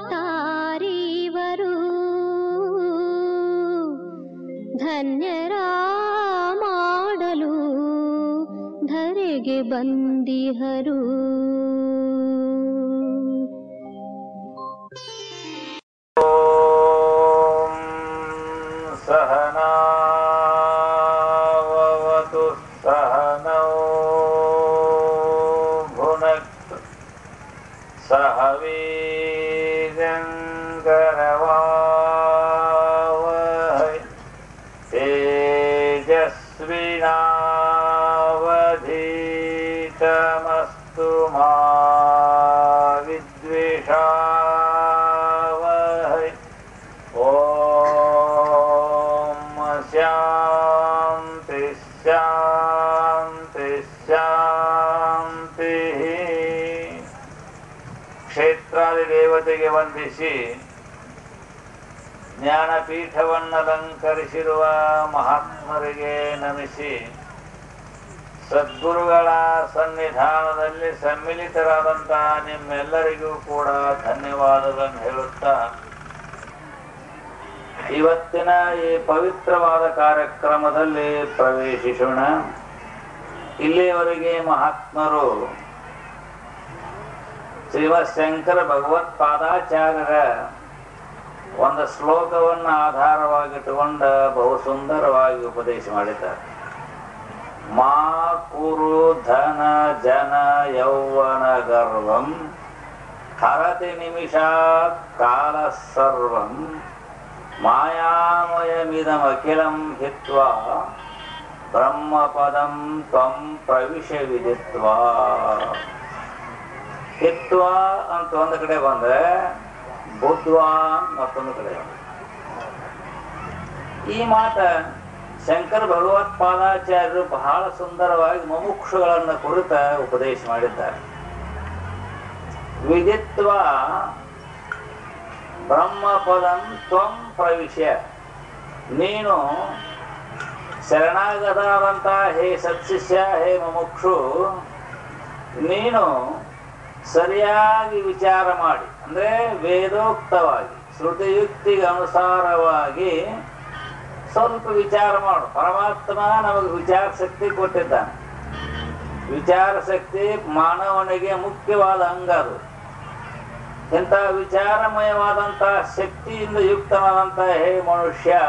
ಅವತಾರಿವರು ಧನ್ಯರ ಮಾಡಲು ಧರೆಗೆ ಬಂದಿಹರು. ॐ तेजस्विनावधीतमस्तु मा विद्विषावहै ॐ शान्ति शान्ति ಶಾಂತಿಃ ಕ್ಷೇತ್ರಾದಿ ದೇವತೆಗೆ ವಂದಿಸಿ ಜ್ಞಾನಪೀಠವನ್ನಲಂಕರಿಸಿರುವ ಮಹಾತ್ಮರಿಗೆ ನಮಿಸಿ ಸದ್ಗುರುಗಳ ಸನ್ನಿಧಾನದಲ್ಲಿ ಸಮ್ಮಿಲಿತರಾದಂತಹ ನಿಮ್ಮೆಲ್ಲರಿಗೂ ಕೂಡ ಧನ್ಯವಾದಗಳನ್ನು ಹೇಳುತ್ತಾ, ಇವತ್ತಿನ ಈ ಪವಿತ್ರವಾದ ಕಾರ್ಯಕ್ರಮದಲ್ಲಿ ಪ್ರವೇಶಿಸೋಣ. ಇಲ್ಲಿಯವರೆಗೆ ಮಹಾತ್ಮರು ಶ್ರೀಮಶಂಕರ ಭಗವತ್ಪಾದಾಚಾರ್ಯರ ಒಂದು ಶ್ಲೋಕವನ್ನು ಆಧಾರವಾಗಿಟ್ಟುಕೊಂಡ ಬಹು ಸುಂದರವಾಗಿ ಉಪದೇಶ ಮಾಡಿದ್ದಾರೆ. ಮಾ ಕುರು ಧನ ಜನ ಯೌವನ ಗರ್ವಂ ಹರತಿ ನಿಮಿಷ ಕಾಲ ಸರ್ವಂ ಮಾಯಾಮಯಮಿದಮಖಿಲಂ ಹಿತ್ವಾ ಬ್ರಹ್ಮಪದಂ ತ್ವಂ ಪ್ರವಿಶ ವಿಧಿತ್ವಾ ಹಿತ್ವಾ ಅಂತ ಒಂದು ಕಡೆ ಬಂದ್ರೆ ಬುದ್ಧ್ವಾ ಅಂತ ಮತ್ತೊಂದು ಕಡೆ. ಈ ಮಾತ ಶಂಕರ ಭಗವತ್ಪಾದಾಚಾರ್ಯರು ಬಹಳ ಸುಂದರವಾಗಿ ಮುಮುಕ್ಷುಗಳನ್ನ ಕುರಿತ ಉಪದೇಶ ಮಾಡಿದ್ದಾರೆ. ವಿದಿತ್ವ ಬ್ರಹ್ಮಪದಂ ತ್ವಂ ಪ್ರವಿಶ್ಯ. ನೀನು ಶರಣಾಗತನಾದಂತ ಹೇ ಸತ್ಶಿಷ್ಯ, ಹೇ ಮುಮುಕ್ಷು, ನೀನು ಸರಿಯಾಗಿ ವಿಚಾರ ಮಾಡಿ. ಅಂದ್ರೆ ವೇದೋಕ್ತವಾಗಿ, ಶ್ರುತಿಯುಕ್ತಿಗೆ ಅನುಸಾರವಾಗಿ ಸ್ವಲ್ಪ ವಿಚಾರ ಮಾಡು. ಪರಮಾತ್ಮ ನಮಗೆ ವಿಚಾರ ಶಕ್ತಿ ಕೊಟ್ಟಿದ್ದಾನೆ. ವಿಚಾರ ಶಕ್ತಿ ಮಾನವನಿಗೆ ಮುಖ್ಯವಾದ ಅಂಗ ಅದು. ಇಂತಹ ವಿಚಾರಮಯವಾದಂತಹ ಶಕ್ತಿಯಿಂದ ಯುಕ್ತನಾದಂತಹ ಹೇ ಮನುಷ್ಯ,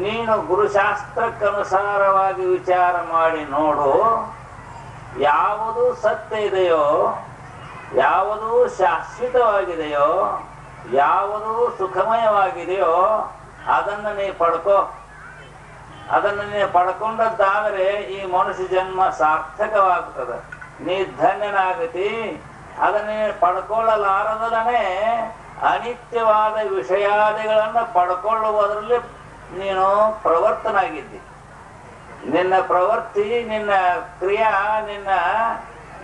ನೀನು ಗುರುಶಾಸ್ತ್ರಕ್ಕನುಸಾರವಾಗಿ ವಿಚಾರ ಮಾಡಿ ನೋಡು. ಯಾವುದು ಸತ್ಯ ಇದೆಯೋ, ಯಾವುದು ಶಾಶ್ವತವಾಗಿದೆಯೋ, ಯಾವುದು ಸುಖಮಯವಾಗಿದೆಯೋ ಅದನ್ನು ನೀ ಪಡ್ಕೋ. ಅದನ್ನ ನೀ ಪಡ್ಕೊಂಡದ್ದಾದರೆ ಈ ಮನುಷ್ಯ ಜನ್ಮ ಸಾರ್ಥಕವಾಗುತ್ತದೆ ನೀ ಧನ್ಯನಾಗತಿ. ಅದನ್ನೇ ಪಡ್ಕೊಳ್ಳಲಾರದನೇ ಅನಿತ್ಯವಾದ ವಿಷಯಾದಿಗಳನ್ನು ಪಡ್ಕೊಳ್ಳುವುದರಲ್ಲಿ ನೀನು ಪ್ರವರ್ತನಾಗಿದ್ದಿ. ನಿನ್ನ ಪ್ರವೃತ್ತಿ, ನಿನ್ನ ಕ್ರಿಯಾ, ನಿನ್ನ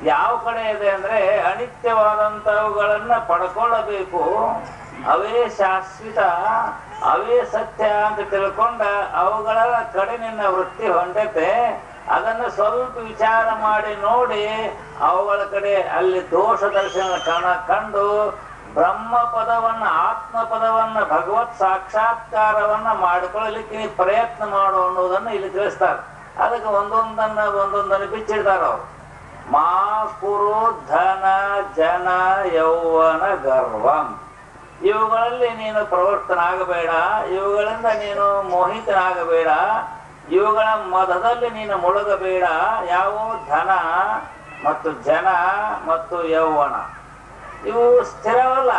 ಯಾವ ಕಡೆ ಇದೆ ಅಂದ್ರೆ ಅನಿತ್ಯವಾದಂತವುಗಳನ್ನ ಪಡ್ಕೊಳ್ಳಬೇಕು. ಅವೇ ಶಾಶ್ವತ, ಅವೇ ಸತ್ಯ ಅಂತ ತಿಳ್ಕೊಂಡ ಅವುಗಳ ಕಡೆ ನಿನ್ನ ವೃತ್ತಿ ಹೊಂಟತೆ ಅದನ್ನು ಸ್ವಲ್ಪ ವಿಚಾರ ಮಾಡಿ ನೋಡಿ ಅವುಗಳ ಕಡೆ ಅಲ್ಲಿ ದೋಷ ದರ್ಶನ ಕಣ ಕಂಡು ಬ್ರಹ್ಮ ಪದವನ್ನ ಆತ್ಮ ಪದವನ್ನ ಭಗವತ್ ಸಾಕ್ಷಾತ್ಕಾರವನ್ನ ಮಾಡಿಕೊಳ್ಳಲಿಕ್ಕೆ ನೀ ಪ್ರಯತ್ನ ಮಾಡು ಅನ್ನೋದನ್ನ ಇಲ್ಲಿ ತಿಳಿಸ್ತಾರೆ. ಅದಕ್ಕೆ ಒಂದೊಂದನ್ನ, ಒಂದೊಂದನ್ನು ಬಿಚ್ಚಿಡ್ತಾರ ಅವ್ರು. ಮಾ ಕುರು ಧನ ಜನ ಯೌವನ ಗರ್ವಂ. ಇವುಗಳಲ್ಲಿ ನೀನು ಪ್ರವರ್ತನಾಗಬೇಡ, ಇವುಗಳಿಂದ ನೀನು ಮೋಹಿತನಾಗಬೇಡ, ಇವುಗಳ ಮದದಲ್ಲಿ ನೀನು ಮುಳುಗಬೇಡ. ಯಾವ ಧನ ಮತ್ತು ಜನ ಮತ್ತು ಯೌವನ. ಇವು ಸ್ಥಿರವಲ್ಲ.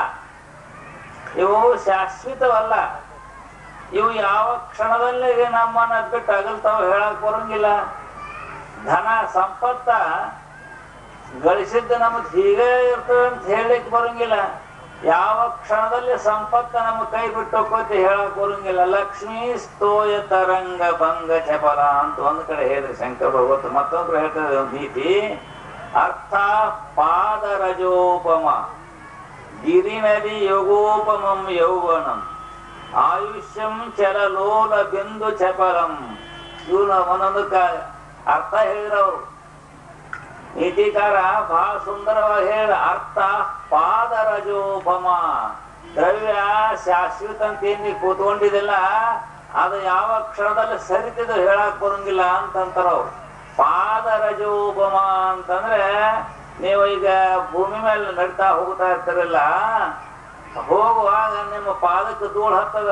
ಇವು ಶಾಶ್ವತವಲ್ಲ. ಇವು ಯಾವ ಕ್ಷಣದಲ್ಲಿ ನಮ್ಮನ್ನ ಬಿಟ್ಟು ಅಗಲ್ತಾವ ಹೇಳಕ್ ಬರಂಗಿಲ್ಲ. ಧನ, ಸಂಪತ್ತ ಗಳಿಸಿದ್ದು ನಮಗ್ ಹೀಗೆ ಇರ್ತದೆ ಅಂತ ಹೇಳಲಿಕ್ಕೆ ಬರಂಗಿಲ್ಲ. ಯಾವ ಕ್ಷಣದಲ್ಲಿ ಸಂಪತ್ತ ನಮ್ಮ ಕೈ ಬಿಟ್ಟು ಕೋತಿ ಹೇಳಕ್ ಬರಂಗಿಲ್ಲ. ಲಕ್ಷ್ಮೀ ಸ್ತೋಯ ತರಂಗ ಭಂಗ ಚಪಲ ಅಂತ ಒಂದ್ ಕಡೆ ಹೇಳಿದ್ರೆ ಶಂಕರ ಭಗವತ್. ಮತ್ತೊಂದು ಹೇಳ್ತಾರೆ ನೀತಿ, ಅರ್ಥ ಗಿರಿ ನದಿ ಯೋಗೋಪಮಂ ಯೌವನಂ. ಆಯುಷ್ಯಂ ಚಲಲೋಲ ಬಿಂದು ಚಪಲಂ. ಇವನ ಒಂದೊಂದು ಅರ್ಥ ಹೇಳಿದ್ರವ್ರು ನೀತಿಕಾರ ಬಹಳ ಸುಂದರವಾಗಿ ಹೇಳ ಅರ್ಥ ಪಾದರಜೋಪಮ. ದ್ರವ್ಯ ಶಾಶ್ವತ ಅಂತ ಏನ್ ನೀ ಅದು ಯಾವ ಕ್ಷಣದಲ್ಲಿ ಸರಿತಿದ್ದು ಹೇಳಕ್ ಬರಂಗಿಲ್ಲ ಅಂತಂತಾರ ಅವ್ರು. ಪಾದರಜೋಪಮ ಅಂತಂದ್ರೆ ನೀವು ಈಗ ಭೂಮಿ ಮೇಲೆ ನಡ್ತಾ ಹೋಗ್ತಾ ಇರ್ತಾರಲ್ಲ, ಹೋಗುವಾಗ ನಿಮ್ಮ ಪಾದಕ್ಕೆ ಧೂಳು ಹತ್ತದ.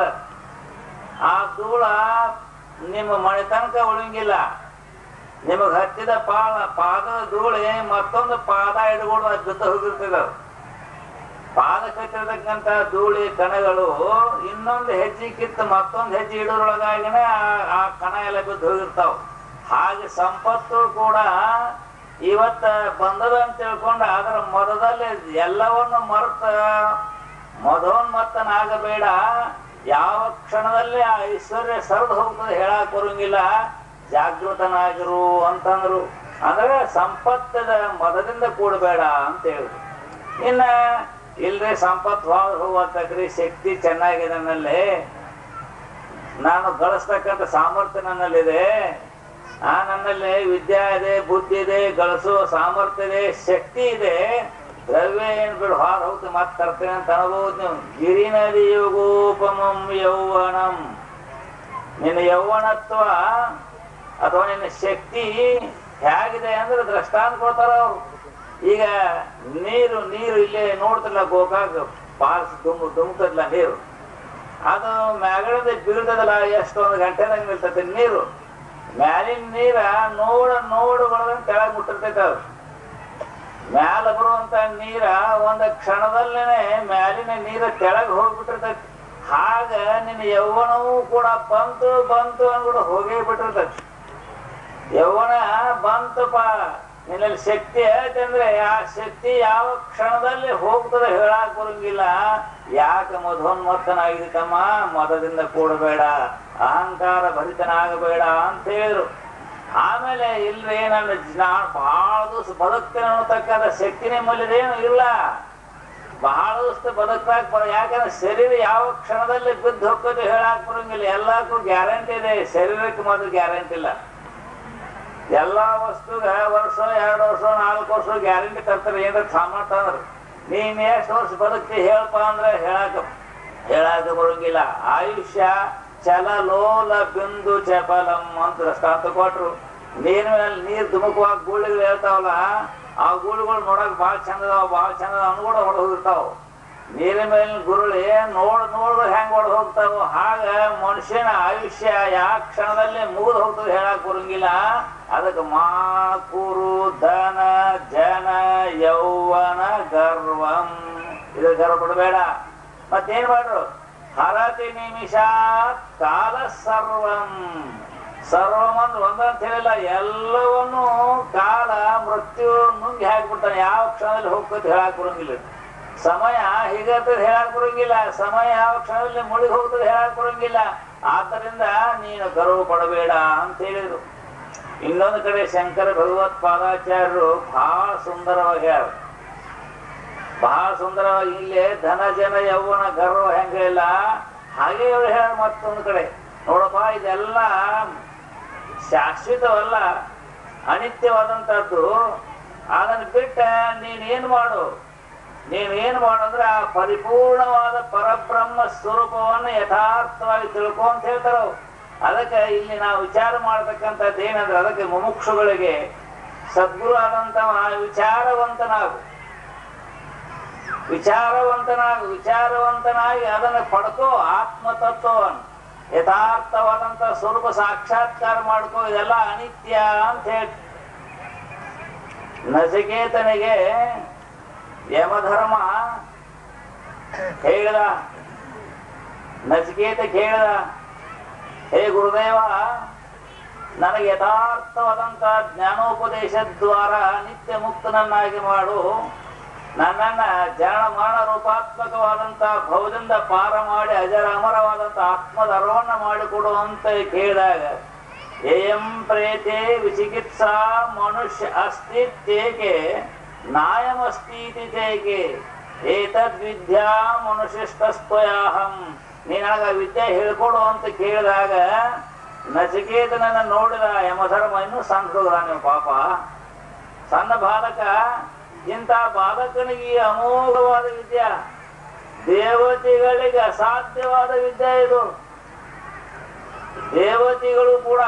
ಆ ಧೂಳ ನಿಮ್ಮ ಮನೆ ತನಕ ಉಳಿಂಗಿಲ್ಲ ನಿಮಗ್ ಹತ್ತಿದ ಪಾದ ಪಾದದ ಧೂಳಿ, ಮತ್ತೊಂದು ಪಾದ ಹಿಡ್ಕೊಂಡು ಜೊತೆ ಹೋಗಿರ್ತದೆ ಪಾದಕ್ಕೆ ಕಟ್ಟಿರ್ತಕ್ಕಂತ ಧೂಳಿ ಕಣಗಳು ಇನ್ನೊಂದು ಹೆಜ್ಜೆ ಕಿತ್ತು ಮತ್ತೊಂದು ಹೆಜ್ಜೆ ಇಡೋದ್ರೊಳಗಾಗಿನೇ ಆ- ಆ ಕಣ ಎಲ್ಲ ಬಿದ್ದು ಹೋಗಿರ್ತಾವ. ಹಾಗೆ ಸಂಪತ್ತು ಕೂಡ ಇವತ್ತ ಬಂದದ ಅಂತ ತಿಳ್ಕೊಂಡು ಅದರ ಮೊದಲಲ್ಲಿ ಎಲ್ಲವನ್ನು ಮರೆತ, ಮದೋನ್ಮತ್ತನಾಗಬೇಡ. ಯಾವ ಕ್ಷಣದಲ್ಲಿ ಆ ಐಶ್ವರ್ಯ ಸರಿದು ಹೋಗ್ತದೆ ಹೇಳಕ್ ಬರಂಗಿಲ್ಲ. ಜಾಗೃತನಾಗಿರು ಅಂತಂದ್ರು. ಅಂದ್ರೆ ಸಂಪತ್ತದ ಮದದಿಂದ ಕೂಡಬೇಡ ಅಂತ ಹೇಳಿದ್ರು ಇನ್ನ ಇಲ್ರಿ ಸಂಪತ್ ಹೋಗ್ತಕ್ರಿ, ಶಕ್ತಿ ಚೆನ್ನಾಗಿದೆ ನನ್ನಲ್ಲಿ ನಾನು ಗಳಿಸ್ತಕ್ಕಂಥ ಸಾಮರ್ಥ್ಯ ನನ್ನಲ್ಲಿದೆ. ಆ ನನ್ನಲ್ಲಿ ವಿದ್ಯಾ ಇದೆ, ಬುದ್ಧಿ ಇದೆ, ಗಳಿಸೋ ಸಾಮರ್ಥ್ಯ ಇದೆ, ಶಕ್ತಿ ಇದೆ. ದ್ರವ್ಯ ಏನ್ ಬಿಡು ಹಾರ ಹೋಗ್ತು ಮತ್ ತರ್ತೇನೆ ಅಂತ ಅನ್ಬೋದು ನೀವು. ಗಿರಿ ನದಿ ಯೋಗೋಪಮಂ ಯೌವನಂ. ನಿನ್ನ ಯೌವನತ್ವ ಅಥವಾ ನಿನ್ನ ಶಕ್ತಿ ಹೇಗಿದೆ ಅಂದ್ರೆ ದೃಷ್ಟಾಂತ ಕೊಡ್ತಾರ ಅವ್ರು. ಈಗ ನೀರು ನೀರು ಇಲ್ಲಿ ನೋಡ್ತಿಲ್ಲ ಗೋಕಾಕ್ ಪಾಲ್ಸ್ ತುಂಬ ದುಮ್ತದಲ್ಲ ನೀರು. ಅದು ಮ್ಯಾಗಡದ ಬೀಳ್ತದಲ್ಲ, ಎಷ್ಟೊಂದು ಗಂಟೆದಾಗ ನಿಲ್ತೈತೆ ನೀರು. ಮ್ಯಾಲಿನ ನೀರ ನೋಡ ನೋಡುಗಳನ್ನ ಕೆಳಗ್ ಮುಟ್ಟಿರ್ತೈತೆ ಅದು. ಮ್ಯಾಲ ಬರುವಂತ ನೀರ ಒಂದ ಕ್ಷಣದಲ್ಲೇನೆ ಮ್ಯಾಲಿನ ನೀರ ಕೆಳಗ್ ಹೋಗ್ಬಿಟ್ಟಿರ್ತೈತಿ. ಹಾಗ ನಿನ್ನ ಯೌವನವೂ ಕೂಡ ಬಂತು ಬಂತು ಅಂದ್ಬಿಟ್ಟು ಹೋಗೇ ಬಿಟ್ಟಿರ್ತೈತಿ. ಯೌವನ ಬಂತಪ್ಪ ನಿನ್ನಲ್ಲಿ ಶಕ್ತಿ ಐತೆ ಅಂದ್ರೆ ಆ ಶಕ್ತಿ ಯಾವ ಕ್ಷಣದಲ್ಲಿ ಹೋಗ್ತದೆ ಹೇಳಕ್ ಬರಂಗಿಲ್ಲ. ಯಾಕೆ ಮಧೋನ್ಮತ್ತನಾಗಿದ್ದಮ್ಮ ಮದದಿಂದ ಕೂಡಬೇಡ, ಅಹಂಕಾರ ಭರಿತನಾಗಬೇಡ ಅಂತ ಹೇಳಿದ್ರು. ಆಮೇಲೆ ಇಲ್ರಿ ನನ್ನ ನಾನು ಬಹಳ ದಿವಸ ಬದುಕ್ತೇನೆ ಅನ್ನತಕ್ಕಂಥ ಶಕ್ತಿ ನಿಮ್ಮಲ್ಲಿದೇನು ಇಲ್ಲ. ಬಹಳ ದಿವಸ ಬದುಕ್ತಾಕ್ ಬರ ಯಾಕಂದ್ರೆ ಶರೀರ ಯಾವ ಕ್ಷಣದಲ್ಲಿ ಬಿದ್ದು ಹೋಗೋದು ಹೇಳಕ್ ಬರಂಗಿಲ್ಲ. ಎಲ್ಲಕ್ಕೂ ಗ್ಯಾರಂಟಿ ಇದೆ, ಶರೀರಕ್ಕೆ ಮಾತ್ರ ಗ್ಯಾರಂಟಿ ಇಲ್ಲ. ಎಲ್ಲಾ ವಸ್ತುಗ ವರ್ಷ, ಎರಡು ವರ್ಷ, ನಾಲ್ಕು ವರ್ಷ ಗ್ಯಾರಂಟಿ ತರ್ತಾರೆ. ಏನಾರ ಸಾಮರ್ಥ್ಯ ಅಂದ್ರೆ ನೀನ್ ಎಷ್ಟು ವರ್ಷ ಬದುಕ್ತಿ ಹೇಳಪ್ಪ ಅಂದ್ರೆ ಹೇಳಕ ಹೇಳಕ ಬರಂಗಿಲ್ಲ. ಆಯುಷ್ಯ ಚಲ ಲೋಲ ಬಿಂದು ಚಪಲಂ ಅಂತ ದೃಷ್ಟಾಂತ ಕೊಟ್ರು. ನೀರ್ ಮೇಲೆ ನೀರ್ ಧುಮುಕುವಾಗ ಗೂಳಿಗಳು ಹೇಳ್ತಾವಲ್ಲ, ಆ ಗೂಳುಗಳು ನೋಡಕ್ ಬಾಳ ಚಂದ ಅದಾವ ಬಾಳ ಚಂದ ಅದಾವ ಕೂಡ ಹೊಡೆದು ಹೋಗಿರ್ತಾವ. ನೀರಿನ ಮೇಲಿನ ಗುರುಳಿ, ನೋಡ್ ನೋಡ್ ಹೆಂಗ್ ಹೊಡೆದು ಹೋಗ್ತಾವ? ಹಾಗ ಮನುಷ್ಯನ ಆಯುಷ್ಯ ಯಾವ ಕ್ಷಣದಲ್ಲಿ ಮುಗಿದು ಹೋಗ್ತದೆ ಹೇಳಕ್ ಬರಂಗಿಲ್ಲ. ಅದಕ್ಕೆ ಮಾಕುರು ಧನ ಜನ ಯೌವನ ಗರ್ವಂ. ಇದು ಗರ್ವ ಪಡಬೇಡ. ಮತ್ತೇನ್ ಮಾಡ್ರು? ಹರತಿ ನಿಮಿಷ ಕಾಲ ಸರ್ವಂ. ಸರ್ವಂ ಅಂದ್ರೆ ಒಂದಂತ ಹೇಳಿಲ್ಲ, ಎಲ್ಲವನ್ನೂ ಕಾಲ ಮೃತ್ಯು ನುಂಗಿ ಹಾಕ್ಬಿಡ್ತಾನೆ ಯಾವ ಕ್ಷಣದಲ್ಲಿ ಹೋಗ್ತದೆ ಹೇಳಕ್ ಬರಂಗಿಲ್ಲ. ಸಮಯ ಹೀಗರ್ತದೆ ಹೇಳಕ್ ಬರಂಗಿಲ್ಲ ಸಮಯ ಯಾವ ಕ್ಷಣದಲ್ಲಿ ಮುಳುಗಿ ಹೋಗ್ತದೆ ಹೇಳಕ್ ಬರಂಗಿಲ್ಲ ಆತರಿಂದ ನೀನು ಗರ್ವ ಪಡಬೇಡ ಅಂತ ಹೇಳಿದ್ರು. ಇನ್ನೊಂದು ಕಡೆ ಶಂಕರ ಭಗವತ್ ಪಾದಾಚಾರ್ಯರು ಬಹಳ ಸುಂದರವಾಗಿ ಹೇಳ ಬಹಳ ಸುಂದರವಾಗಿ ಇಲ್ಲೇ ಧನ, ಜನ, ಯೌವನ, ಗರ್ವ ಹೆಂಗ ಇಲ್ಲ? ಹಾಗೆ ಇವ್ರು ಹೇಳ ಮತ್ತೊಂದು ಕಡೆ. ನೋಡಪ್ಪ, ಇದೆಲ್ಲ ಶಾಶ್ವತವಲ್ಲ ಅನಿತ್ಯವಾದಂತದ್ದು ಅದನ್ನ ಬಿಟ್ಟ ನೀನ್ ಏನ್ ಮಾಡು? ನೀನ್ ಏನ್ ಮಾಡು ಆ ಪರಿಪೂರ್ಣವಾದ ಪರಬ್ರಹ್ಮ ಸ್ವರೂಪವನ್ನು ಯಥಾರ್ಥವಾಗಿ ತಿಳ್ಕೊ ಅಂತ ಹೇಳ್ತಾರ. ಅದಕ್ಕೆ ಇಲ್ಲಿ ನಾವು ವಿಚಾರ ಮಾಡತಕ್ಕಂಥದ್ದು ಏನಂದ್ರೆ, ಅದಕ್ಕೆ ಮುಮುಕ್ಷುಗಳಿಗೆ ಸದ್ಗುರು ಆದಂತ ವಿಚಾರವಂತನಾಗು. ವಿಚಾರವಂತನಾಗು, ವಿಚಾರವಂತನಾಗಿ ಅದನ್ನು ಪಡ್ಕೋ, ಆತ್ಮತತ್ವವನ್ನು ಯಥಾರ್ಥವಾದಂತ ಸ್ವರೂಪ ಸಾಕ್ಷಾತ್ಕಾರ ಮಾಡ್ಕೋ, ಇದೆಲ್ಲ ಅನಿತ್ಯ ಅಂತ ಹೇಳಿ ನಚಿಕೇತನಿಗೆ ಯಮಧರ್ಮ ಹೇಳಿದ ನಚಿಕೇತ ಕೇಳದ? ಹೇ ಗುರುದೇವ, ನನಗೆ ಯಥಾರ್ಥವಾದಂತ ಜ್ಞಾನೋಪದೇಶ ದ್ವಾರ ನಿತ್ಯ ಮುಕ್ತನನ್ನಾಗಿ ಮಾಡು. ನನ್ನನ್ನ ಮಾಡ ರೂಪಾತ್ಮಕವಾದಂತ ಭವದಿಂದ ಪಾರ ಮಾಡಿ ಅಜರ ಅಮರವಾದಂತ ಆತ್ಮಧರ್ಮವನ್ನ ಮಾಡಿಕೊಡು ಅಂತ ಕೇಳಿದಾಗ, ಏಯಂ ಪ್ರೇತೆ ವಿಚಿಕಿತ್ಸಾ ಮನುಷ್ಯ ಅಸ್ತಿತ್ಯೇಕೆ ನಾಯಮಸ್ತೀತಿ ತೇಕೆ ಏತದ್ ವಿದ್ಯಾ ಮನುಷ್ಯಸ್ತಸ್ತ್ವಯಾಹಂ ನೀ ನನಗ ವಿದ್ಯೆ ಹೇಳ್ಕೊಡು ಅಂತ ಕೇಳಿದಾಗ ನಚಿಕೇತನನ್ನ ನೋಡಿದ ಯಮಧರ್ಮ ಇನ್ನೂ ಸಣ್ಣ ಹುಡುಗ ನೀವು ಪಾಪ ಸಣ್ಣ ಬಾಲಕ ಇಂಥ ಬಾಲಕನಿಗೆ ಈ ಅಮೋಘವಾದ ವಿದ್ಯೆ ದೇವತೆಗಳಿಗೆ ಅಸಾಧ್ಯವಾದ ವಿದ್ಯೆ ಇದು ದೇವತೆಗಳು ಕೂಡ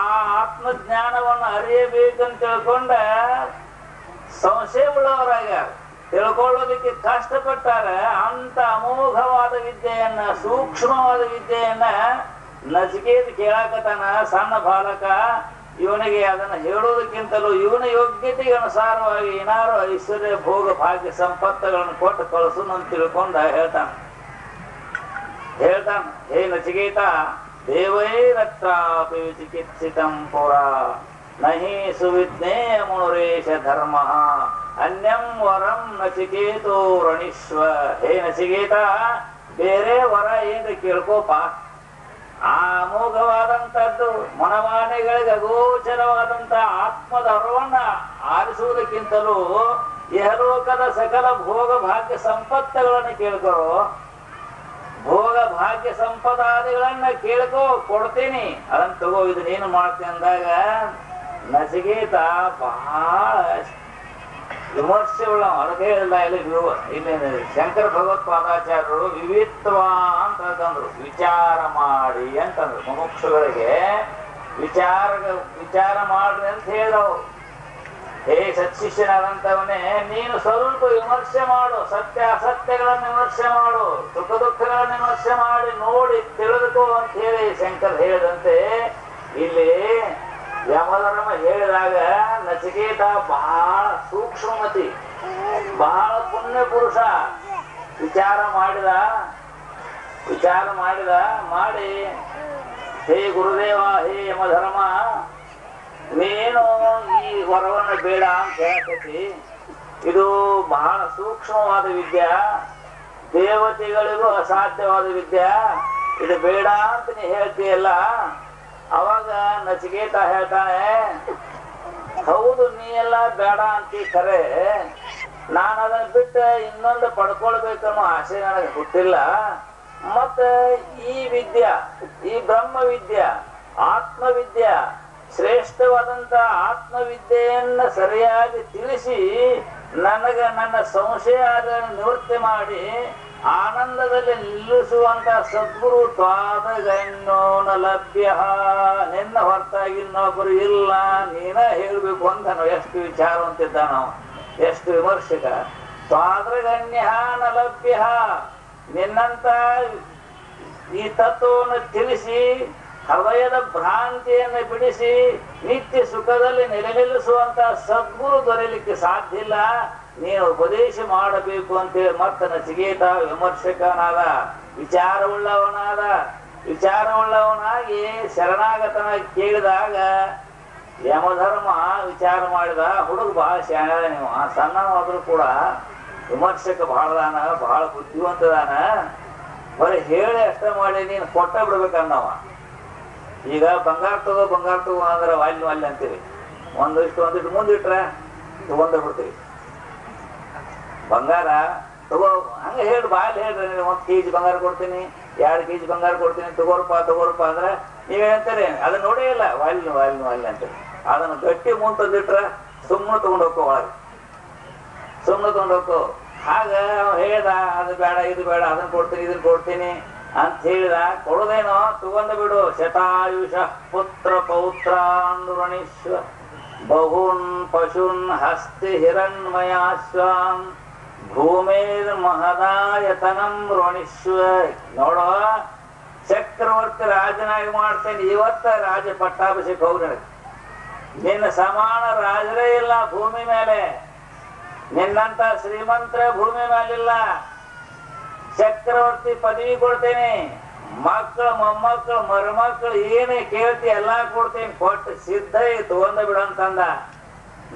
ಆ ಆತ್ಮಜ್ಞಾನವನ್ನು ಅರಿಯಬೇಕಂತ ತಿಳ್ಕೊಂಡ ಸಂಶಯ ಉಳ್ಳವರಾಗ್ಯಾರ ತಿಳ್ಕೊಳ್ಳೋದಕ್ಕೆ ಕಷ್ಟಪಟ್ಟಾರ ಅಂತ ಅಮೋಘವಾದ ವಿದ್ಯೆಯನ್ನ, ಸೂಕ್ಷ್ಮವಾದ ವಿದ್ಯೆಯನ್ನ ನಚಿಕೇತ ಕೇಳಾಕತಾನ ಸಣ್ಣ ಬಾಲಕ, ಇವನಿಗೆ ಅದನ್ನ ಹೇಳೋದಕ್ಕಿಂತಲೂ ಇವನ ಯೋಗ್ಯತೆಗೆ ಅನುಸಾರವಾಗಿ ಏನಾರು ಐಶ್ವರ್ಯ, ಭೋಗ, ಭಾಗ್ಯ, ಸಂಪತ್ತುಗಳನ್ನು ಕೊಟ್ಟು ಕಳಿಸು ಅಂತ ತಿಳ್ಕೊಂಡ ಹೇಳ್ತಾನ. ಹೇಳ್ತಾನ, ಹೇ ನಚಿಕೇತ ದೇವೈರತ್ರಾಪಿ ಚಿಕಿತ್ಸಿತಂ ಪುರ. ನಹಿ ಸುವಿಜ್ಞೇಯ ಮುನುರೇಶ ಧರ್ಮ ಅನ್ಯಂ ವರಂ ನಚಿಕೇತೋ ರಣೀಶ್ವ ಹೇ ನಚಿಕೇತ ಬೇರೆ ವರ ಏನು ಕೇಳ್ಕೋಪ ಆ ಅಮೋಘವಾದಂತದ್ದು ಮನವಾಣಿಗಳಿಗೆ ಅಗೋಚರವಾದಂತ ಆತ್ಮದ ಅರವನ್ನ ಆರಿಸುವುದಕ್ಕಿಂತಲೂ ಯಹಲೋಕದ ಸಕಲ ಭೋಗ ಭಾಗ್ಯ ಸಂಪತ್ತುಗಳನ್ನು ಕೇಳ್ಕೊರೋ ಭೋಗ ಭಾಗ್ಯ ಸಂಪದಾದಿಗಳನ್ನ ಕೇಳ್ಕೋ, ಕೊಡ್ತೀನಿ. ಅದನ್ನ ತಗೋ, ಇದನ್ನೇನು ಮಾಡ್ತೀನಿ ಅಂದಾಗ ನಚಿಗೇತ ಬಹಳ ವಿಮರ್ಶೆ ಅದಕ್ಕೆ ಹೇಳಿಲ್ಲ ಇಲ್ಲಿ ಇಲ್ಲಿ ಶಂಕರ ಭಗವತ್ಪಾದಾಚಾರ್ಯರು ವಿವಿತ್ವ ಅಂತ ಅಂತಂದ್ರು ವಿಚಾರ ಮಾಡಿ ಅಂತಂದ್ರು. ಮುಮುಕ್ಷುಗಳಿಗೆ ವಿಚಾರ ವಿಚಾರ ಮಾಡ್ರಿ ಅಂತ ಹೇಳಿದವು. ಹೇ ಸತ್ಶಿಷ್ಯನಾದಂತವನೇ, ನೀನು ಸ್ವಲ್ಪ ವಿಮರ್ಶೆ ಮಾಡು, ಸತ್ಯ ಅಸತ್ಯಗಳನ್ನು ವಿಮರ್ಶೆ ಮಾಡು, ಸುಖ ದುಃಖಗಳನ್ನು ವಿಮರ್ಶೆ ಮಾಡಿ ನೋಡಿ ತಿಳಿದುಕೋ ಅಂತ ಹೇಳಿ ಶಂಕರ್ ಹೇಳಿದಂತೆ ಇಲ್ಲಿ ಯಮಧರ್ಮ ಹೇಳಿದಾಗ ನಚಿಕೇತ ಬಹಳ ಸೂಕ್ಷ್ಮಮತಿ, ಬಹಳ ಪುಣ್ಯ ಪುರುಷ. ವಿಚಾರ ಮಾಡಿದ ವಿಚಾರ ಮಾಡಿದ, ಮಾಡಿ, ಹೇ ಗುರುದೇವ, ಹೇ ಯಮಧರ್ಮ, ನೀನು ಈ ವರವನ್ನ ಬೇಡ ಅಂತ ಹೇಳಕತಿ ಇದು ಬಹಳ ಸೂಕ್ಷ್ಮವಾದ ವಿದ್ಯಾ, ದೇವತೆಗಳಿಗೂ ಅಸಾಧ್ಯವಾದ ವಿದ್ಯಾ. ಇದು ಬೇಡ ಅಂತ ನೀ ಹೇಳ್ತೀಯಲ್ಲ ಅವಾಗ ನಚಿಕೇತ ಹೇಳ್ತಾನೆ, ಹೌದು ನೀ ಎಲ್ಲ ಬೇಡ ಅಂತೀ ಖರೆ ನಾನು ಅದನ್ನ ಬಿಟ್ಟು ಇನ್ನೊಂದು ಪಡ್ಕೊಳ್ಬೇಕನ್ನೋ ಆಸೆ ನನಗೆ ಹುಟ್ಟಿಲ್ಲ. ಮತ್ತೆ ಈ ವಿದ್ಯಾ, ಈ ಬ್ರಹ್ಮ ವಿದ್ಯಾ ಆತ್ಮವಿದ್ಯಾ, ಶ್ರೇಷ್ಠವಾದಂತ ಆತ್ಮವಿದ್ಯೆಯನ್ನ ಸರಿಯಾಗಿ ತಿಳಿಸಿ, ನನಗ ನನ್ನ ಸಂಶಯ ನಿವೃತ್ತಿ ಮಾಡಿ ಆನಂದದಲ್ಲಿ ನಿಲ್ಲಿಸುವಂತ ಸದ್ಗುರು ತ್ವಾದಗನ್ನೋನ ಲಭ್ಯ. ನಿನ್ನ ಹೊರತಾಗಿ ಇನ್ನೊಬ್ಬರು ಇಲ್ಲ, ನೀನ ಹೇಳ್ಬೇಕು ಅಂತ ನಾವು ಎಷ್ಟು ವಿಚಾರ ನಾವು ಎಷ್ಟು ವಿಮರ್ಶಕ. ತ್ವಾದ್ರಗಣ್ಯ ನ ಲಭ್ಯ. ನಿನ್ನಂತ ಈ ತತ್ವವನ್ನು ತಿಳಿಸಿ, ಹೃದಯದ ಭ್ರಾಂತಿಯನ್ನು ಬಿಡಿಸಿ, ನಿತ್ಯ ಸುಖದಲ್ಲಿ ನೆಲೆ ನಿಲ್ಲಿಸುವಂತ ಸದ್ಗುರು ದೊರೆಯಲಿಕ್ಕೆ ಸಾಧ್ಯ ಇಲ್ಲ. ನೀನು ಉಪದೇಶ ಮಾಡಬೇಕು ಅಂತೇಳಿ ಮತ್ತನ ಸಿಗೇತ ವಿಮರ್ಶಕನಾದ, ವಿಚಾರವುಳ್ಳವನಾದ, ವಿಚಾರವುಳ್ಳವನಾಗಿ ಶರಣಾಗತನ ಕೇಳಿದಾಗ ಯಮಧರ್ಮ ವಿಚಾರ ಮಾಡಿದ ಹುಡುಗ ಬಹಳ ಶಾಣ ನೀವು. ಸಣ್ಣವಾದ್ರೂ ಕೂಡ ವಿಮರ್ಶಕ ಬಹಳದಾನ ಬಹಳ ಬುದ್ಧಿವಂತದಾನ. ಬರೀ ಹೇಳಿ ಅಷ್ಟ ಮಾಡಿ ನೀನು ಕೊಟ್ಟ ಬಿಡ್ಬೇಕನ್ನವ. ಈಗ ಬಂಗಾರ ತಗೋ ಬಂಗಾರ ತಗೋ ಅಂದ್ರೆ ವಾಲ್ಯ ವಾಲ್ಯ ಅಂತೀವಿ ಒಂದಿಷ್ಟು ಒಂದಿಷ್ಟು ಮುಂದಿಟ್ರೆ ತಗೊಂಡೇ ಬಿಡ್ತೀವಿ. ಬಂಗಾರ? ತಗೋ, ಹಂಗ ಹೇಳಿ, ಬಾಯಲ್ಲಿ ಹೇಳ್ರಿ ಒಂದ್ ಕೆಜಿ ಬಂಗಾರ ಕೊಡ್ತೀನಿ, ಎರಡ್ ಕೆಜಿ ಬಂಗಾರ ಕೊಡ್ತೀನಿ ತಗೋರ್ಪ ತಗೋರಪ್ಪ ಅಂದ್ರೆ ನೀವ್ ಹೇಳ್ತಾರೆ ಅದನ್ನ ನೋಡೇ ಇಲ್ಲ ವಾಲಿನ ವಾಲಿನ ವಾಲಿನ ಅಂತ. ಅದನ್ನ ಗಟ್ಟಿ ಮುಂದ್ ತಂದಿಟ್ರ ಸುಮ್ಮನೆ ತಗೊಂಡ್ ಒಳಗೆ. ಸುಮ್ಮನೆ ತಗೊಂಡ್ ಹೋಗ್ಕೋ ಆಗ ಹೇಳ್ದ, ಅದು ಬೇಡ, ಇದು ಬೇಡ, ಅದನ್ನ ಕೊಡ್ತೀನಿ, ಇದನ್ನ ಕೊಡ್ತೀನಿ ಅಂತ ಹೇಳಿದ, ಕೊಡೋದೇನೋ ತಗೊಂಡ ಬಿಡು. ಶತಾಯುಷ ಪುತ್ರ ಪೌತ್ರ ಪೌತ್ರಾಂಡುರಣೀಶ್ವ ಬಹುನ್ ಪಶುನ್ ಹಸ್ತಿ ಹಿರಣ್ಮಯಾಶ್ವಾನ್. ಭೂಮೇರ್ ಮಹದಾಯತನಂ ರೋಣಿಶ್ವ ನೋಡೋ, ಚಕ್ರವರ್ತಿ ರಾಜನಾಗಿ ಮಾಡ್ತೇನೆ. ಇವತ್ತ ರಾಜ ಪಟ್ಟಾಭಿಷೇಕ ಹೋಗ್ರಿ ನಿನ್ನ ಸಮಾನ ರಾಜರೇ ಇಲ್ಲ ಭೂಮಿ ಮೇಲೆ. ನಿನ್ನಂತ ಶ್ರೀಮಂತರ ಭೂಮಿ ಮೇಲಿಲ್ಲ. ಚಕ್ರವರ್ತಿ ಪದವಿ ಕೊಡ್ತೇನೆ. ಮಕ್ಕಳು, ಮೊಮ್ಮಕ್ಕಳು, ಮರುಮಕ್ಕಳು ಏನೇ ಕೇಳ್ತಿ ಎಲ್ಲಾ ಕೊಡ್ತೇನೆ. ಕೊಟ್ಟು ಸಿದ್ಧ ತಗೊಂಡ ಬಿಡಂತಂದ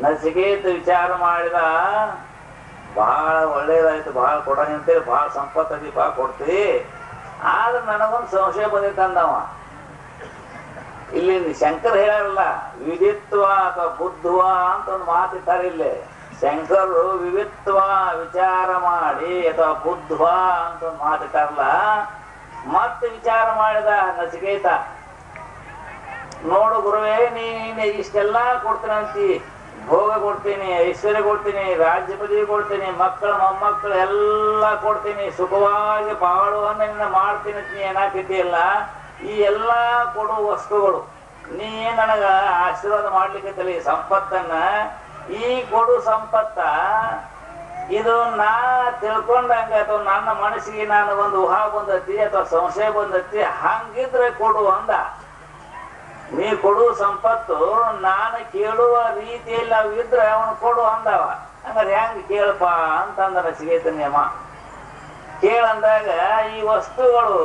ನಚಿಕೇತ ವಿಚಾರ ಮಾಡಿದ. ಬಹಳ ಒಳ್ಳೇದಾಯ್ತು ಬಹಳ ಕೊಡಂಗ ಅಂತೇಳಿ ಬಹಳ ಸಂಪತ್ತಾಗಿ ಬಹಳ ಕೊಡ್ತಿ. ಆದ್ರೆ ನನಗೊಂದು ಸಂಶಯ ಬಂದಿತ್ತಂದವ. ಇಲ್ಲಿ ಶಂಕರ್ ಹೇಳಲ್ಲ, ವಿಧಿತ್ವ ಅಥವಾ ಬುದ್ಧುವ ಅಂತ ಒಂದು ಮಾತಿದ್ದಾರೆ ಇಲ್ಲಿ. ಶಂಕರರು ವಿವಿತ್ವ ವಿಚಾರ ಮಾಡಿ ಅಥವಾ ಬುದ್ಧ್ವ ಅಂತ ಒಂದು ಮಾತಿಟ್ಟಾರಲ್ಲ ಮತ್ತೆ ವಿಚಾರ ಮಾಡಿದ ನಚಿಕೇತ, ನೋಡು ಗುರುವೇ, ನೀನು ಇಷ್ಟೆಲ್ಲಾ ಕೊಡ್ತೀನಿ ಅಂತಿ ಭೋಗ ಕೊಡ್ತೀನಿ, ಐಶ್ವರ್ಯ ಕೊಡ್ತೀನಿ, ರಾಜ್ಯ ಪದವಿ ಕೊಡ್ತೀನಿ, ಮಕ್ಕಳು, ಮೊಮ್ಮಕ್ಕಳು ಎಲ್ಲ ಕೊಡ್ತೀನಿ, ಸುಖವಾಗಿ ಬಾಳುವನ್ನ ಮಾಡ್ತೀನಿ ನೀ ಏನಾಕಿದ್ದೀಯಲ್ಲ ಈ ಎಲ್ಲ ಕೊಡುವ ವಸ್ತುಗಳು. ನೀ ನನಗ ಆಶೀರ್ವಾದ ಮಾಡ್ಲಿಕ್ಕೆ ತಲೆ ಸಂಪತ್ತನ್ನ, ಈ ಕೊಡು ಸಂಪತ್ತ, ಇದು ನಾ ತಿಳ್ಕೊಂಡಂಗ ಅಥವಾ ನನ್ನ ಮನಸ್ಸಿಗೆ ನಾನು ಒಂದು ಊಹಾ ಬಂದತಿ ಅಥವಾ ಸಂಶಯ ಬಂದತಿ, ಹಂಗಿದ್ರೆ ಕೊಡು ಅಂದ. ನೀ ಕೊಡು ಸಂಪತ್ತು, ನಾನು ಕೇಳುವ ರೀತಿಯಲ್ಲಿ ಅವು ಇದ್ರೆ ಅವನು ಕೊಡು ಅಂದವ. ಹಂಗಾರೆ ಹೆಂಗ್ ಕೇಳಪ್ಪ ಅಂತಂದ್ರ ಸಿಗೈತ ನಿಯಮ. ಕೇಳಂದಾಗ ಈ ವಸ್ತುಗಳು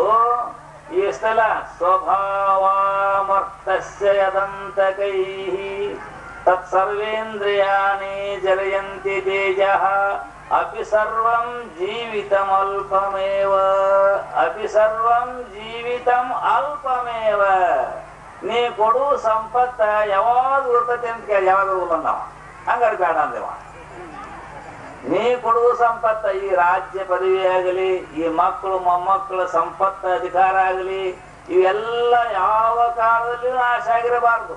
ಎಷ್ಟೆಲ್ಲ? ಸ್ವಭಾವಮರ್ತಸ್ಯ ಯದಂತ ಕೈ ತತ್ಸರ್ವೇಂದ್ರಿಯಾಣಿ ಜಲಯಂತಿ ತೇಜ. ಅಪಿ ಸರ್ವಂ ಜೀವಿತಮಲ್ಪಮೇವ ಅಪಿ ಸರ್ವಂ ಜೀವಿತಂ ಅಲ್ಪಮೇವ. ನೀ ಕೊಡು ಸಂಪತ್ತ ಯಾವಾಗ ಉಳ್ತತಿ ಅಂತ ಕೇಳಿ ಯಾವಾಗ ಬಂದವ ಹಂಗಾರೆ ಬೇಡ ಅಂದೇವ. ನೀ ಕೊಡುವ ಸಂಪತ್ತ, ಈ ರಾಜ್ಯ ಪದವಿ ಆಗಲಿ, ಈ ಮಕ್ಕಳು, ಮೊಮ್ಮಕ್ಕಳ ಸಂಪತ್ತ ಅಧಿಕಾರ ಆಗಲಿ, ಇವೆಲ್ಲ ಯಾವ ಕಾಲದಲ್ಲಿಯೂ ನಾಶ ಆಗಿರಬಾರದು.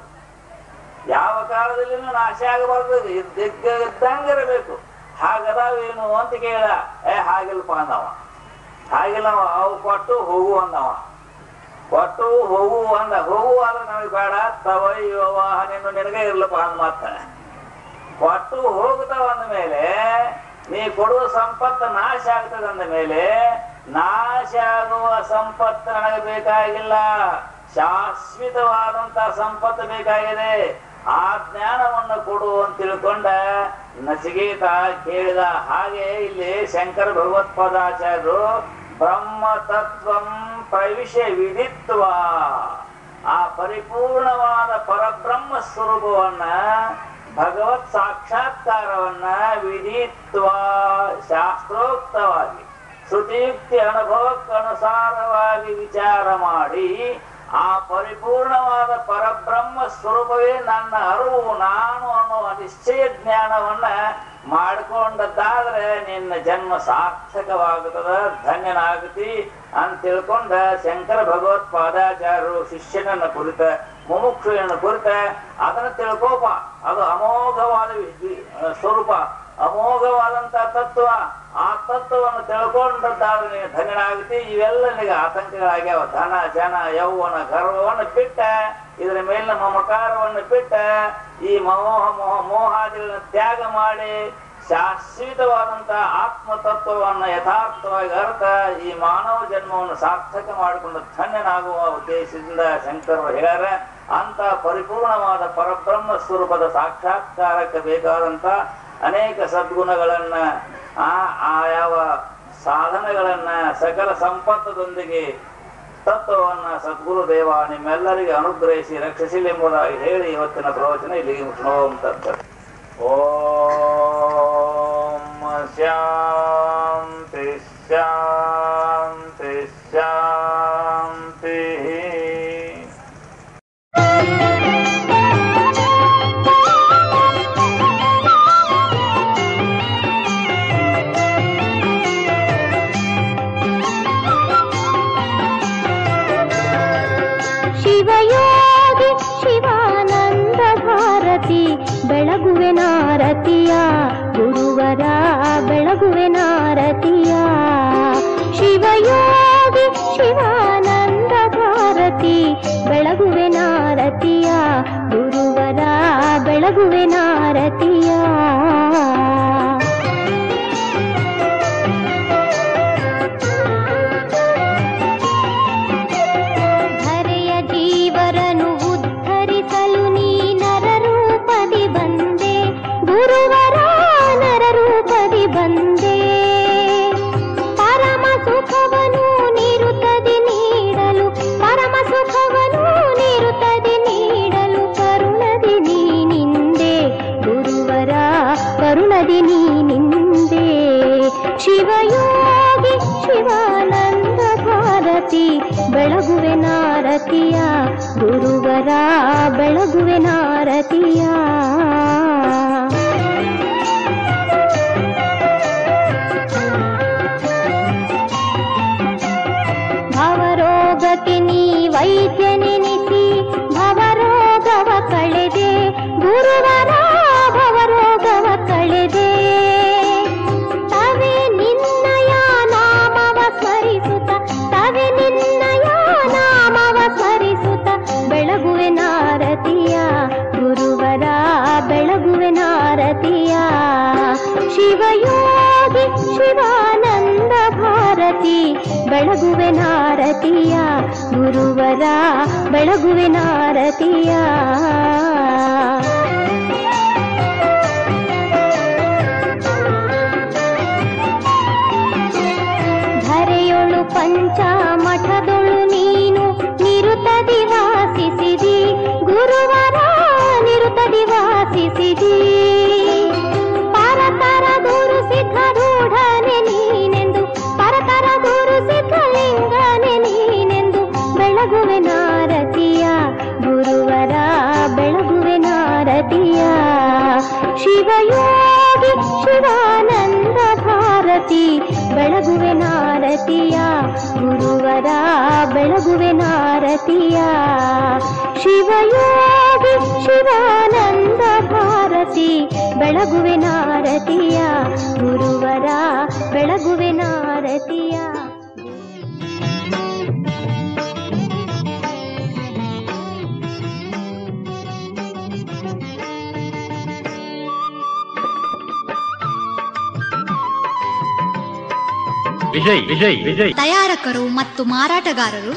ಯಾವ ಕಾಲದಲ್ಲಿನೂ ನಾಶ ಆಗಬಾರದು ಇದ್ದಂಗಿರಬೇಕು ಹಾಗದಾವೇನು ಅಂತ ಕೇಳ. ಏ ಹಾಗಿಲ್ಪ ಅಂದವ. ಹಾಗಿಲ್ಲ ಅವ. ಕೊಟ್ಟು ಹೋಗು ಅಂದವ ಕೊಟ್ಟು ಹೋಗು ಅಂದ ಹೋಗು ಅಂದ ನಮಗೆ ಬೇಡ, ತವಯ್ಯೋ ವಾಹನ ನಿನಗೆ ಇರ್ಲಪ್ಪ ಅಂದ ಮಾತ ಒಟ್ಟು ಹೋಗ್ತಾವ ಅಂದ ಮೇಲೆ, ನೀ ಕೊಡುವ ಸಂಪತ್ತು ನಾಶ ಆಗ್ತದೆ ಅಂದ ಮೇಲೆ, ನಾಶ ಆಗುವ ಸಂಪತ್ತು ನನಗೆ ಬೇಕಾಗಿಲ್ಲ. ಶಾಶ್ವತವಾದಂತ ಸಂಪತ್ತು ಬೇಕಾಗಿದೆ. ಆ ಜ್ಞಾನವನ್ನು ಕೊಡು ಅಂತ ತಿಳ್ಕೊಂಡ ನಚಿಗೇತ ಕೇಳಿದ ಹಾಗೆ ಇಲ್ಲಿ ಶಂಕರ ಭಗವತ್ಪಾದಾಚಾರ್ಯರು ಬ್ರಹ್ಮ ತತ್ವಂ ಪ್ರವಿಶ್ಯ ವಿಧಿತ್ವ. ಆ ಪರಿಪೂರ್ಣವಾದ ಪರಬ್ರಹ್ಮ ಸ್ವರೂಪವನ್ನ ಭಗವತ್ ಸಾಕ್ಷಾತ್ಕಾರವನ್ನ ವಿಧಿತ್ವ ಶಾಸ್ತ್ರೋಕ್ತವಾಗಿ, ಶ್ರುತಿಯುಕ್ತಿ ಅನುಭವಕ್ಕನುಸಾರವಾಗಿ ವಿಚಾರ ಮಾಡಿ, ಆ ಪರಿಪೂರ್ಣವಾದ ಪರಬ್ರಹ್ಮ ಸ್ವರೂಪವೇ ನನ್ನ ಅರಿವು, ನಾನು ಅನ್ನುವ ನಿಶ್ಚಯ ಜ್ಞಾನವನ್ನ ಮಾಡಿಕೊಂಡದ್ದಾದ್ರೆ ನಿನ್ನ ಜನ್ಮ ಸಾರ್ಥಕವಾಗುತ್ತದ, ಧನ್ಯನಾಗುತ್ತಿ ಅಂತ ತಿಳ್ಕೊಂಡ ಶಂಕರ ಭಗವತ್ ಪಾದಾಚಾರ್ಯರು ಶಿಷ್ಯನನ್ನ ಕುರಿತ ಮುಮುಕ್ಷುವಿನ ಕುರಿತ, ಅದನ್ನ ತಿಳ್ಕೋಪ ಅದು ಅಮೋಘವಾದ ಸ್ವರೂಪ. ಅಮೋಘವಾದಂತ ತತ್ವ, ಆ ತತ್ವವನ್ನು ತಿಳ್ಕೊಂಡದ್ದಾದ್ರೆ ನೀನು ಧನ್ಯನಾಗುತ್ತಿ ಇವೆಲ್ಲ ನಿನಗೆ ಆತಂಕಗಳಾಗ್ಯಾವ. ಧನ, ಜನ, ಯೌವನ, ಗರ್ವವನ್ನು ಬಿಟ್ಟ, ಇದರ ಮೇಲಿನ ಮಮಕಾರವನ್ನು ಬಿಟ್ಟ, ಈ ಮಮೋಹ ಮೋಹ, ಮೋಹಾದಿಗಳನ್ನ ತ್ಯಾಗ ಮಾಡಿ ಶಾಶ್ವತವಾದಂತಹ ಆತ್ಮ ತತ್ವವನ್ನು ಯಥಾರ್ಥವಾಗಿ ಅರ್ಥ ಈ ಮಾನವ ಜನ್ಮವನ್ನು ಸಾರ್ಥಕ ಮಾಡಿಕೊಂಡು ಧನ್ಯನಾಗುವ ಉದ್ದೇಶದಿಂದ ಶಂಕರರು ಹೇಳ್ಯಾರ. ಅಂತ ಪರಿಪೂರ್ಣವಾದ ಪರಬ್ರಹ್ಮ ಸ್ವರೂಪದ ಸಾಕ್ಷಾತ್ಕಾರಕ್ಕೆ ಬೇಕಾದಂತ ಅನೇಕ ಸದ್ಗುಣಗಳನ್ನ ಆ ಆಯಾವ ಸಾಧನಗಳನ್ನ ಸಕಲ ಸಂಪತ್ತದೊಂದಿಗೆ ತತ್ವವನ್ನ ಸದ್ಗುರು ದೇವ ನಿಮ್ಮೆಲ್ಲರಿಗೆ ಅನುಗ್ರಹಿಸಿ ರಕ್ಷಿಸಲಿ ಎಂಬುದಾಗಿ ಹೇಳಿ ಇವತ್ತಿನ ಪ್ರವಚನ ಇಲ್ಲಿಗೆ ಮುಗಿಸೋಂ ತತ್ತ ಓಂ ಬೆಳಗುವೆ ಗುರುವರ ಬೆಳಗುವೆ ನಾರತಿಯ. ಶಿವಯೋಗಿ ಶಿವಾನಂದ ಭಾರತಿ ಬೆಳಗುವೆ ನಾರತಿಯ ಗುರುವರ ಬೆಳಗುವೆ ನಾರತಿಯ. दिवा ಬೆಳಗುವೆ ನಾರತಿಯ. ಶಿವಯೋಗಿ ಶಿವಾನಂದ ಭಾರತಿ ಬೆಳಗುವೆ ನಾರತಿಯ. ಗುರುವರ ಬೆಳಗುವೆ ವಿಜಯ್ ವಿಜಯ್ ವಿಜಯ್. ತಯಾರಕರು ಮತ್ತು ಮಾರಾಟಗಾರರು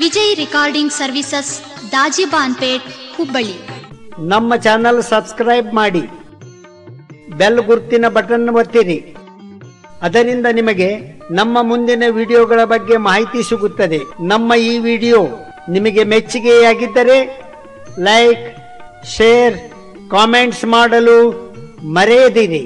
ವಿಜಯ್ ರೆಕಾರ್ಡಿಂಗ್ ಸರ್ವಿಸಸ್ ದಾಜಿಬಾನ್ಪೇಟ್ ಹುಬ್ಬಳ್ಳಿ. ನಮ್ಮ ಚಾನಲ್ ಸಬ್ಸ್ಕ್ರೈಬ್ ಮಾಡಿ. ಬೆಲ್ ಗುರ್ತಿನ ಬಟನ್ ಒತ್ತಿರಿ. ಅದರಿಂದ ನಿಮಗೆ ನಮ್ಮ ಮುಂದಿನ ವಿಡಿಯೋಗಳ ಬಗ್ಗೆ ಮಾಹಿತಿ ಸಿಗುತ್ತದೆ. ನಮ್ಮ ಈ ವಿಡಿಯೋ ನಿಮಗೆ ಮೆಚ್ಚುಗೆಯಾಗಿದ್ದರೆ ಲೈಕ್ ಶೇರ್ ಕಾಮೆಂಟ್ಸ್ ಮಾಡಲು ಮರೆಯದಿರಿ.